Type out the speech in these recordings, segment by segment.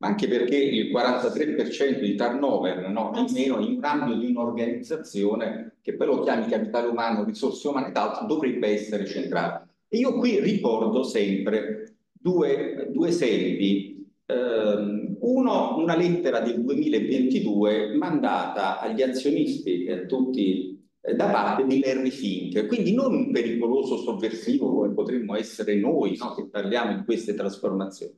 ma anche perché il 43% di turnover no, in meno in un ambito di un'organizzazione che poi lo chiami capitale umano, risorse umane ed altro, dovrebbe essere centrale. E io qui ricordo sempre due, due esempi. Eh, uno, una lettera del 2022 mandata agli azionisti e a tutti eh, da parte di Larry Fink, quindi non un pericoloso sovversivo come potremmo essere noi no, che parliamo di queste trasformazioni,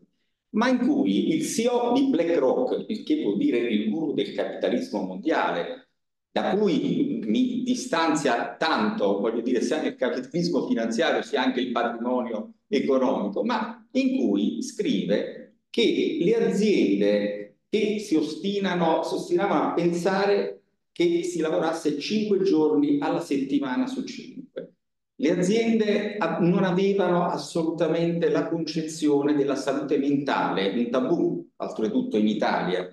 ma in cui il CEO di BlackRock, il che vuol dire il guru del capitalismo mondiale, da cui mi distanzia tanto, voglio dire, sia nel capitalismo finanziario sia anche il patrimonio economico, ma in cui scrive che le aziende che si ostinano, si ostinavano a pensare che si lavorasse cinque giorni alla settimana su cinque. Le aziende non avevano assolutamente la concezione della salute mentale, un tabù, oltretutto in Italia.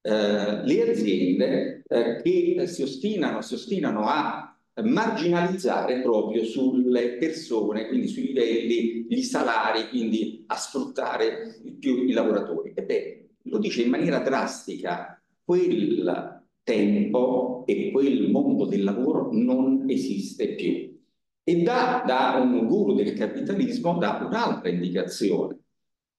Eh, le aziende eh, che si ostinano, si ostinano a marginalizzare proprio sulle persone, quindi sui livelli, gli salari, quindi a sfruttare più i lavoratori. Ebbene, lo dice in maniera drastica, quel tempo e quel mondo del lavoro non esiste più. E dà da un guru del capitalismo da un'altra indicazione.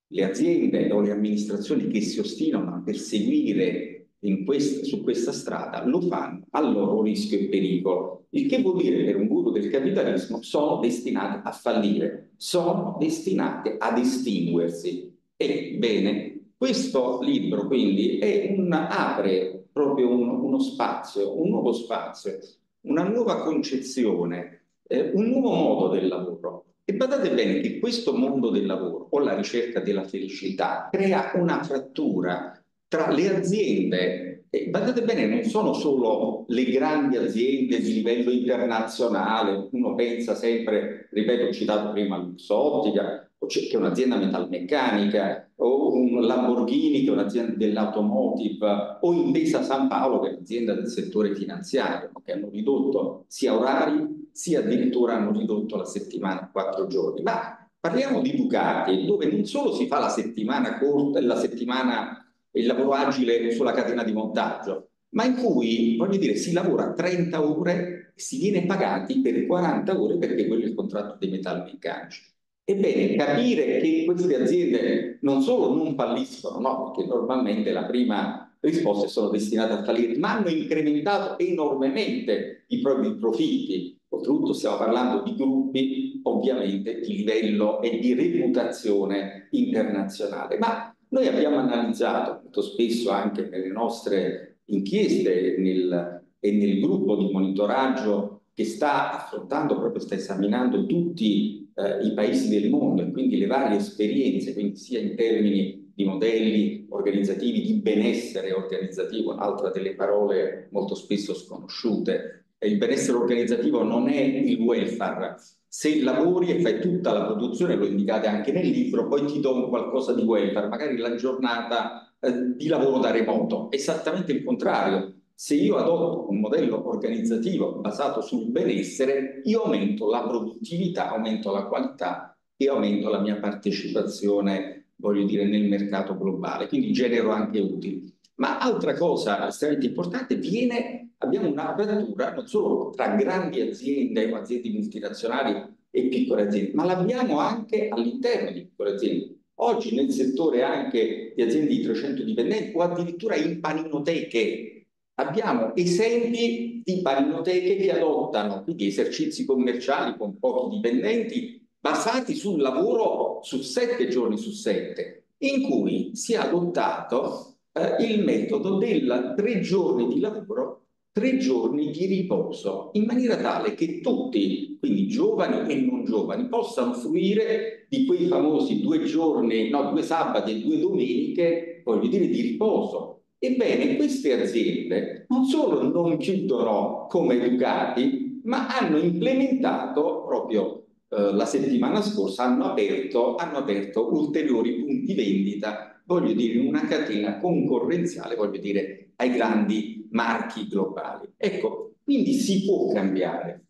Le aziende o le amministrazioni che si ostinano a perseguire questa, su questa strada lo fanno a loro rischio e pericolo, il che vuol dire per un guru del capitalismo sono destinate a fallire, sono destinate ad estinguersi. Ebbene, questo libro quindi un, apre proprio un, uno spazio, un nuovo spazio, una nuova concezione, eh, un nuovo modo del lavoro. E badate bene che questo mondo del lavoro o la ricerca della felicità crea una frattura tra le aziende, e badate bene, non sono solo le grandi aziende di livello internazionale, uno pensa sempre, ripeto, ho citato prima Luxottica, che è un'azienda metalmeccanica, o un Lamborghini che è un'azienda dell'automotive, o Intesa San Paolo che è un'azienda del settore finanziario, che hanno ridotto sia orari sia addirittura hanno ridotto la settimana a quattro giorni. Ma parliamo di Ducati, dove non solo si fa la settimana corta, la settimana, il lavoro agile sulla catena di montaggio, ma in cui, voglio dire, si lavora 30 ore si viene pagati per 40 ore perché quello è il contratto dei metalmeccanici. Ebbene, capire che queste aziende non solo non falliscono, no, perché normalmente la prima risposta sono destinate a fallire, ma hanno incrementato enormemente i propri profitti. Oltretutto stiamo parlando di gruppi ovviamente di livello e di reputazione internazionale. Ma noi abbiamo analizzato molto spesso anche nelle nostre inchieste nel, e nel gruppo di monitoraggio che sta affrontando, proprio sta esaminando tutti eh, i paesi del mondo e quindi le varie esperienze, quindi sia in termini di modelli organizzativi, di benessere organizzativo, un'altra delle parole molto spesso sconosciute. Il benessere organizzativo non è il welfare. Se lavori e fai tutta la produzione, lo indicate anche nel libro, poi ti do un qualcosa di welfare, magari la giornata eh, di lavoro da remoto. Esattamente il contrario se io adotto un modello organizzativo basato sul benessere, io aumento la produttività, aumento la qualità e aumento la mia partecipazione, voglio dire, nel mercato globale, quindi genero anche utili. Ma altra cosa estremamente importante, viene, abbiamo una apertura non solo tra grandi aziende aziende multinazionali e piccole aziende, ma l'abbiamo anche all'interno di piccole aziende. Oggi nel settore anche di aziende di 300 dipendenti o addirittura in paninoteche, abbiamo esempi di paninoteche che adottano quindi esercizi commerciali con pochi dipendenti basati sul lavoro su sette giorni su sette, in cui si è adottato eh, il metodo del tre giorni di lavoro, tre giorni di riposo, in maniera tale che tutti, quindi giovani e non giovani, possano fruire di quei famosi due giorni, no, due sabati e due domeniche, voglio dire, di riposo, Ebbene, queste aziende non solo non chiudono come educati, ma hanno implementato proprio eh, la settimana scorsa, hanno aperto, hanno aperto ulteriori punti vendita, voglio dire, in una catena concorrenziale, voglio dire, ai grandi marchi globali. Ecco, quindi si può cambiare.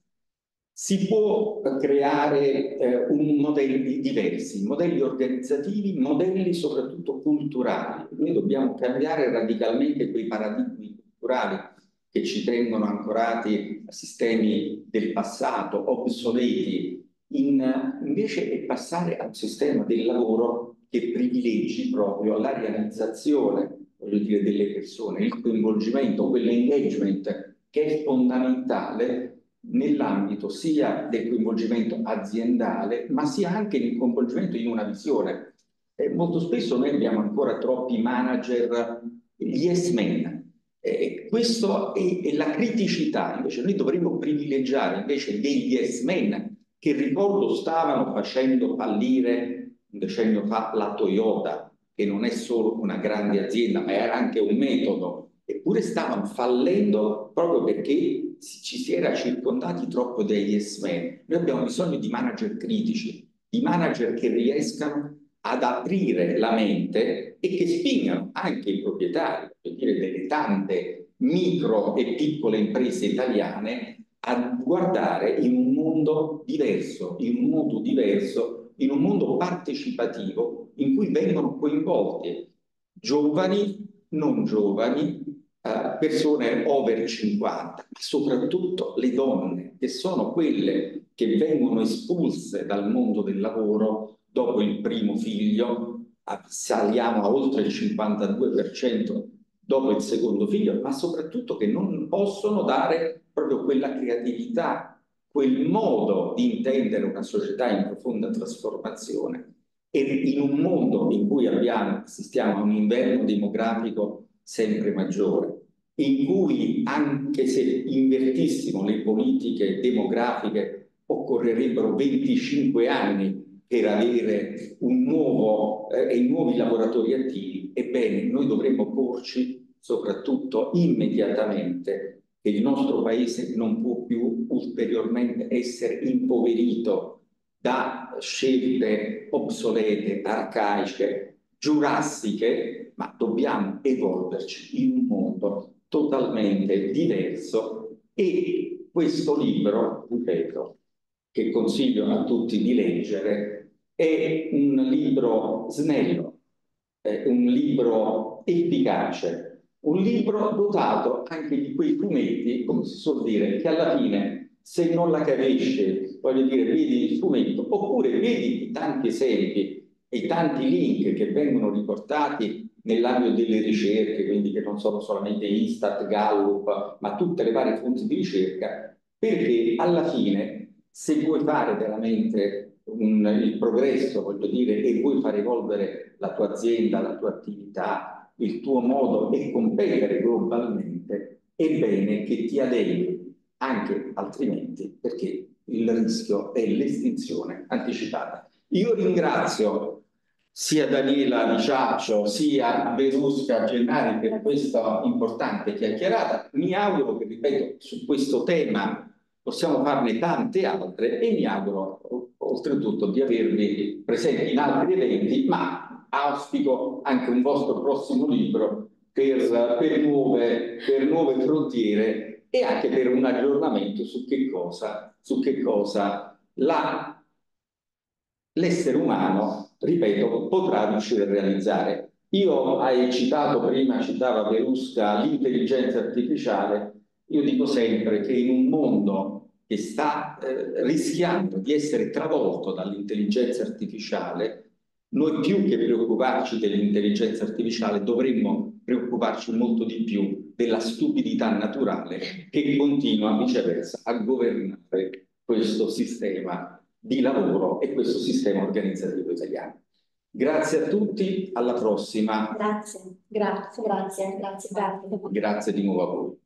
Si può creare eh, un modelli diversi, modelli organizzativi, modelli soprattutto culturali. Noi dobbiamo cambiare radicalmente quei paradigmi culturali che ci tengono ancorati a sistemi del passato, obsoleti, in, invece è passare a un sistema del lavoro che privilegi proprio la realizzazione voglio dire, delle persone, il coinvolgimento, quell'engagement che è fondamentale nell'ambito sia del coinvolgimento aziendale, ma sia anche del coinvolgimento in una visione. Eh, molto spesso noi abbiamo ancora troppi manager, gli yes men. Eh, questo è, è, la criticità, invece noi dovremmo privilegiare invece degli yes men che ricordo stavano facendo fallire un decennio fa la Toyota, che non è solo una grande azienda, ma era anche un metodo, eppure stavano fallendo proprio perché ci si era circondati troppo degli yes men. Noi abbiamo bisogno di manager critici, di manager che riescano ad aprire la mente e che spingano anche i proprietari, per dire delle tante micro e piccole imprese italiane a guardare in un mondo diverso, in un modo diverso, in un mondo partecipativo in cui vengono coinvolti giovani, non giovani, eh, persone over 50, ma soprattutto le donne, che sono quelle che vengono espulse dal mondo del lavoro dopo il primo figlio, saliamo a oltre il 52% dopo il secondo figlio, ma soprattutto che non possono dare proprio quella creatività, quel modo di intendere una società in profonda trasformazione. E in un mondo in cui abbiamo, assistiamo a un inverno demografico sempre maggiore, in cui anche se invertissimo le politiche demografiche occorrerebbero 25 anni per avere nuovo eh, e nuovi lavoratori attivi, ebbene noi dovremmo porci soprattutto immediatamente che il nostro paese non può più ulteriormente essere impoverito da scelte obsolete, arcaiche, giurassiche, ma dobbiamo evolverci in un mondo totalmente diverso. E questo libro, ripeto, che consiglio a tutti di leggere, è un libro snello, è un libro efficace, un libro dotato anche di quei fumetti, come si suol dire, che alla fine se non la capisci, voglio dire, vedi il fumetto, oppure vedi i tanti esempi e i tanti link che vengono riportati nell'ambito delle ricerche, quindi che non sono solamente Istat, Gallup, ma tutte le varie fonti di ricerca, perché alla fine, se vuoi fare veramente un, il progresso, voglio dire, e vuoi far evolvere la tua azienda, la tua attività, il tuo modo di competere globalmente, è bene che ti adegui anche altrimenti, perché il rischio è l'estinzione anticipata. Io ringrazio sia Daniela Di Ciaccio sia Verusca Gennari per questa importante chiacchierata. Mi auguro che, ripeto, su questo tema possiamo farne tante altre e mi auguro oltretutto di avervi presenti in altri eventi, ma auspico anche un vostro prossimo libro per, per, nuove, per nuove frontiere e anche per un aggiornamento su che cosa, su che cosa l'essere umano ripeto, potrà riuscire a realizzare. Io hai citato prima, citava Verusca, l'intelligenza artificiale. Io dico sempre che in un mondo che sta eh, rischiando di essere travolto dall'intelligenza artificiale, noi più che preoccuparci dell'intelligenza artificiale dovremmo preoccuparci molto di più della stupidità naturale che continua viceversa a governare questo sistema di lavoro e questo sistema organizzativo italiano. Grazie a tutti, alla prossima. Grazie, grazie, grazie, grazie. Grazie di nuovo a voi.